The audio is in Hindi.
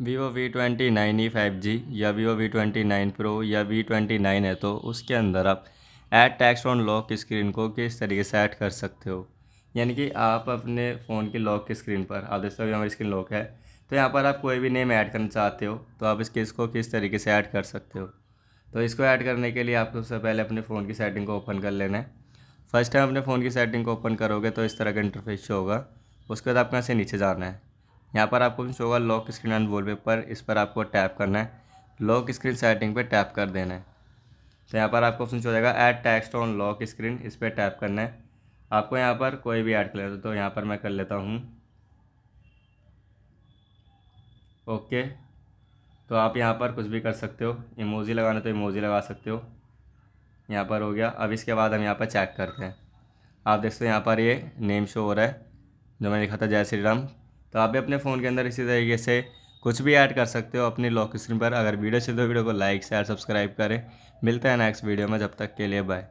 Vivo V twenty nine E five G या Vivo V twenty nine pro या वी ट्वेंटी नाइन है तो उसके अंदर आप add text on lock screen को किस तरीके से ऐड कर सकते हो? यानी कि आप अपने फ़ोन की लॉक की स्क्रीन पर, आप देखते हो हमारी स्क्रीन लॉक है तो यहाँ पर आप कोई भी नेम ऐड करना चाहते हो तो आप इसके, इसको किस तरीके से ऐड कर सकते हो? तो इसको ऐड करने के लिए आपको सबसे पहले अपने फ़ोन की सेटिंग को ओपन कर लेना है। फ़र्स्ट टाइम अपने फ़ोन की सेटिंग को ओपन करोगे तो इस तरह का इंटरफेस होगा। उसके बाद आपको यहाँ से नीचे जाना है। यहाँ पर आपको होगा लॉक स्क्रीन एंड वॉलपेपर इस पर आपको टैप करना है। लॉक स्क्रीन सेटिंग पे टैप कर देना है। तो यहाँ पर आपको ऑप्शन हो जाएगा add text on lock screen इस पर टैप करना है। आपको यहाँ पर कोई भी ऐड कर लेता तो यहाँ पर मैं कर लेता हूँ। ओके तो आप यहाँ पर कुछ भी कर सकते हो। इमोजी लगाना तो इमोजी लगा सकते हो। यहाँ पर हो गया। अब इसके बाद हम यहाँ पर चेक करते हैं। आप देख सकते हो यहाँ पर ये नेम शो हो रहा है, जो मैंने लिखा था जय श्री राम। तो आप भी अपने फ़ोन के अंदर इसी तरीके से कुछ भी ऐड कर सकते हो अपनी लॉक स्क्रीन पर। अगर वीडियो से तो वीडियो को लाइक शेयर सब्सक्राइब करें। मिलते हैं नेक्स्ट वीडियो में, जब तक के लिए बाय